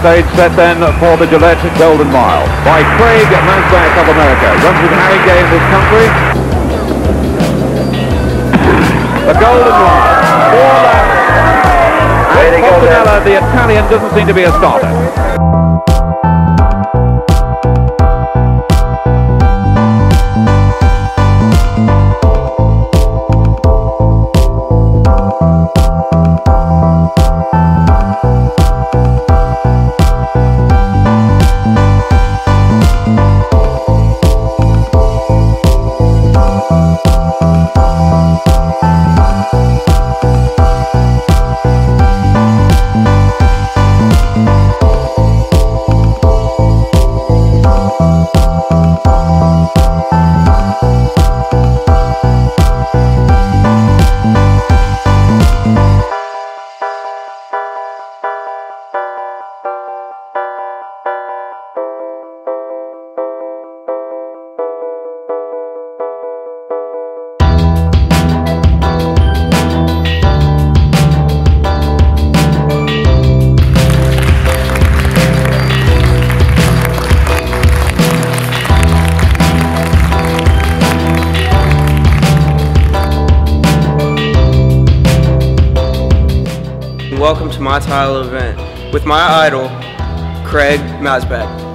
stage set then for the Gillette Golden Mile by Craig Masback of America. Runs with Harry Gay in this country. The Golden Mile. Four laps. And Fontanella, the Italian, doesn't seem to be a starter. Welcome to my TILE event with my idol, Craig Masback.